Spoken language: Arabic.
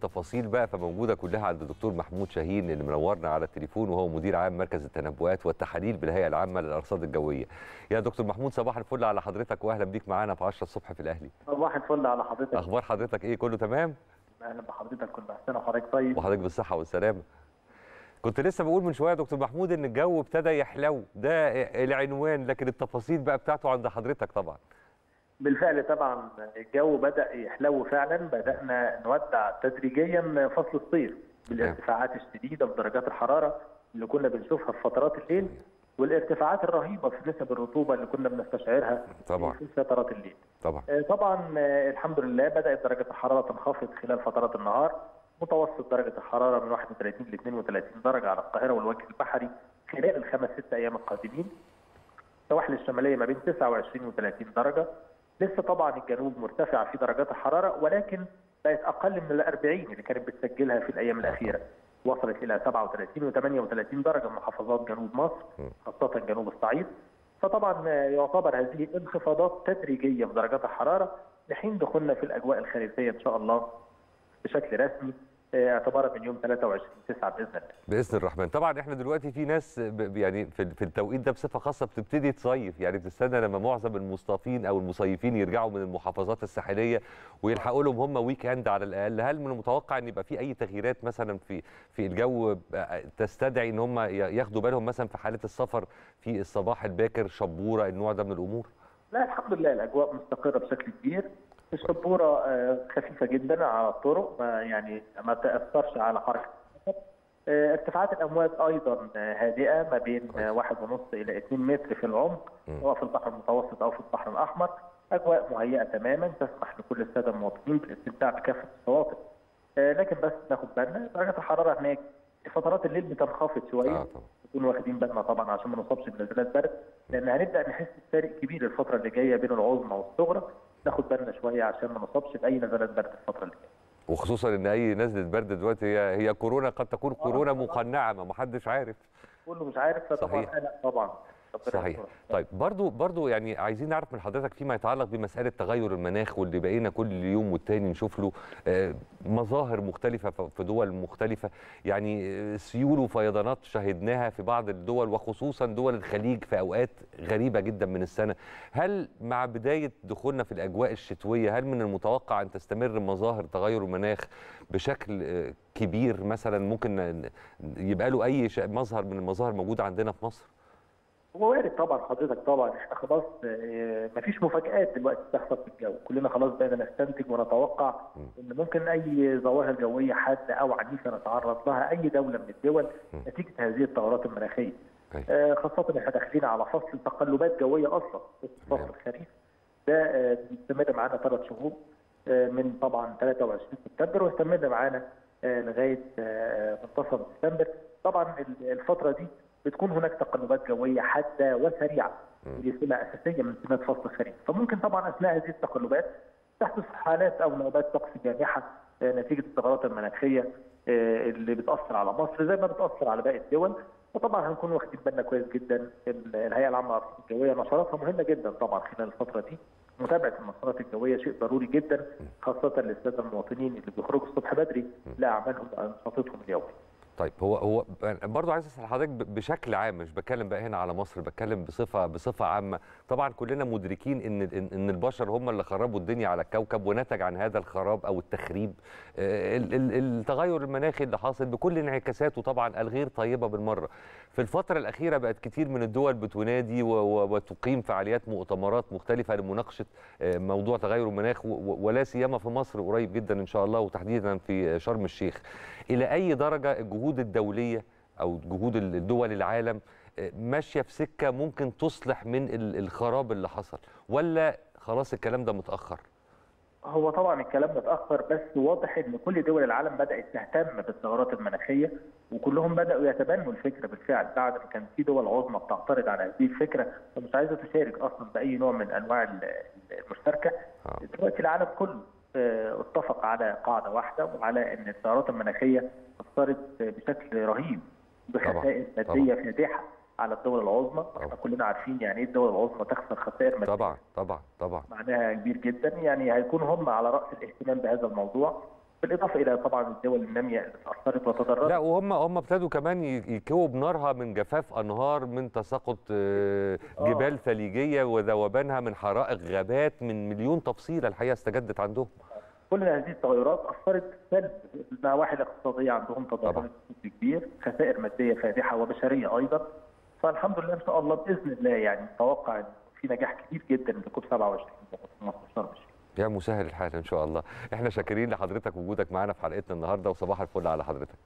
تفاصيل بقى فموجودة كلها عند الدكتور محمود شاهين اللي منورنا على التليفون وهو مدير عام مركز التنبؤات والتحاليل بالهيئة العامة للأرصاد الجوية. يا دكتور محمود صباح الفل على حضرتك وأهلا بيك معانا في 10 الصبح في الأهلي. صباح الفل على حضرتك أخبار حضرتك إيه كله تمام؟ أهلا بحضرتك كل سنه وحضرتك طيب وحضرتك بالصحة والسلامة. كنت لسه بقول من شوية يا دكتور محمود إن الجو ابتدى يحلو ده العنوان لكن التفاصيل بقى بتاعته عند حضرتك طبعا. بالفعل طبعا الجو بدأ يحلو فعلا بدأنا نودع تدريجيا فصل الصيف بالارتفاعات الشديدة في درجات الحرارة اللي كنا بنشوفها في فترات الليل والارتفاعات الرهيبة في نسب الرطوبة اللي كنا بنستشعرها طبعا في فترات الليل. طبعا طبعا الحمد لله بدأت درجة الحرارة تنخفض خلال فترات النهار متوسط درجة الحرارة من 31 ل 32 درجة على القاهرة والوجه البحري خلال الخمس ست أيام القادمين. السواحل الشمالية ما بين 29 و 30 درجة. لسه طبعا الجنوب مرتفع في درجات الحرارة ولكن بقت أقل من ال 40 اللي كانت بتسجلها في الأيام الأخيرة. وصلت إلى 37 و 38 درجة محافظات جنوب مصر خاصة جنوب الصعيد. فطبعا يعتبر هذه انخفاضات تدريجيه في درجات الحرارة لحين دخولنا في الأجواء الخريفيه إن شاء الله بشكل رسمي اعتبارا من يوم 23 9 بإذن الله. بإذن الرحمن، طبعا إحنا دلوقتي في ناس يعني في التوقيت ده بصفة خاصة بتبتدي تصيف، يعني بتستنى لما معظم المصطافين أو المصيفين يرجعوا من المحافظات الساحلية ويلحقوا لهم هم weekend على الأقل، هل من المتوقع إن يبقى في أي تغييرات مثلا في في الجو تستدعي إن هم ياخدوا بالهم مثلا في حاله السفر في الصباح الباكر شبورة النوع ده من الأمور؟ لا الحمد لله الأجواء مستقرة بشكل كبير الشبوره خفيفة جدا على الطرق ما يعني ما تأثرش على حركة ارتفاعات الأمواج أيضا هادئة ما بين واحد ونص إلى 2 متر في العمق سواء في البحر المتوسط أو في البحر الأحمر. أجواء مهيئة تماما تسمح لكل السادة المواطنين بالاستمتاع بكافة الشواطئ لكن بس ناخد بالنا درجه الحرارة هناك في فترات الليل بتنخفض شوية. آه طبعا. نكون واخدين بالنا طبعا عشان ما نصابش بنزلات برد لأن هنبدأ نحس بفارق كبير الفترة اللي جاية بين العظمى والصغرى ناخد بالنا شوية عشان ما نصابش بأي نزلات برد الفترة اللي جاية. وخصوصا إن أي نزلة برد دلوقتي هي هي كورونا قد تكون كورونا مقنعة ما حدش عارف. كله مش عارف فطبعا صحيح. طبعا. صحيح. طيب برضو برضو يعني عايزين نعرف من حضرتك فيما يتعلق بمسألة تغير المناخ واللي بقينا كل يوم والتاني نشوف له آه، مظاهر مختلفة في دول مختلفة. يعني آه، سيول وفيضانات شهدناها في بعض الدول وخصوصا دول الخليج في أوقات غريبة جدا من السنة. هل مع بداية دخولنا في الأجواء الشتوية هل من المتوقع أن تستمر مظاهر تغير المناخ بشكل آه، كبير مثلا؟ ممكن يبقى له أي مظهر من المظاهر موجودة عندنا في مصر؟ هو وارد طبعا حضرتك طبعا إحنا خلاص آه، مفيش مفاجآت دلوقتي بتحصل في الجو، كلنا خلاص بقينا نستنتج ونتوقع إن ممكن أي ظواهر جوية حادة أو عنيفة نتعرض لها أي دولة من الدول نتيجة هذه التغيرات المناخية. أيوة. آه، خاصة إحنا داخلين على فصل تقلبات جوية أصلا فصل. الخريف ده آه، بيستمر معانا ثلاث شهور آه، من طبعا 23 سبتمبر ويستمر معانا آه، لغاية آه، منتصف ديسمبر طبعا ال- الفترة دي بتكون هناك تقلبات جوية حادة وسريعة ودي سمه أساسية من سمات فصل الخريف فممكن طبعا أثناء هذه التقلبات تحدث حالات أو نوبات طقس جامحة آه، نتيجة التغيرات المناخية آه، اللي بتأثر على مصر زي ما بتأثر على باقي الدول. وطبعا هنكون واخدين بالنا كويس جدا ال- الهيئة العامة للأرصاد الجوية نشراتها مهمة جدا طبعا خلال الفترة دي. متابعة النشرات الجوية شيء ضروري جدا خاصة للساده المواطنين اللي بيخرجوا الصبح بدري لأعمالهم وأنشطتهم اليومية. طيب هو هو برضه عايز أسأل حضرتك بشكل عام مش بتكلم بقى هنا على مصر بتكلم بصفة بصفة عامة. طبعا كلنا مدركين إن إن البشر هم اللي خربوا الدنيا على الكوكب ونتج عن هذا الخراب أو التخريب. آه، ال- ال- التغير المناخي اللي حاصل بكل انعكاساته طبعا الغير طيبة بالمرة. في الفترة الأخيرة بقت كتير من الدول بتنادي وتقيم فعاليات مؤتمرات مختلفة لمناقشة آه، موضوع تغير المناخ ولا سيما في مصر قريب جدا إن شاء الله وتحديدا في شرم الشيخ. إلى أي درجة الجهود الدولية أو جهود الدول العالم آه، ماشية في سكة ممكن تصلح من ال- الخراب اللي حصل ولا خلاص الكلام ده متأخر هو طبعا الكلام متأخر بس واضح إن كل دول العالم بدأت تهتم بالثغرات المناخية وكلهم بدأوا يتبنوا الفكرة بالفعل بعد ما كان في دول عظمى بتعترض على هذه الفكرة ومش عايزة تشارك أصلا بأي نوع من أنواع ال- المشاركه آه. دلوقتي العالم كله اتفق على قاعدة واحدة وعلى إن الثغرات المناخية اثرت بشكل رهيب بخسائر. مادية فادحة على الدول العظمى. إحنا كلنا عارفين يعني إيه الدول العظمى تخسر خسائر مادية. طبعا طبعا طبعا. معناها كبير جدا يعني هيكون هم على رأس الاهتمام بهذا الموضوع. بالإضافة إلى طبعا الدول الناميه اللي تاثرت وتضررت. لا وهم هم ابتدوا كمان يكووا بنارها من جفاف أنهار من تساقط آه، جبال ثليجية وذوبانها من حرائق غابات من مليون تفصيلة الحقيقة استجدت عندهم. كل هذه التغيرات أثرت سلب النواحي الاقتصاديه عندهم. تضررت بشكل كبير خسائر مادية فادحة وبشرية أيضا. فالحمد لله إن شاء الله بإذن الله يعني نتوقع في نجاح كبير جدا لكوب 27 في مصر شرم الشيخ يا مسهل الحال إن شاء الله. إحنا شاكرين لحضرتك وجودك معانا في حلقتنا النهارده وصباح الفل على حضرتك.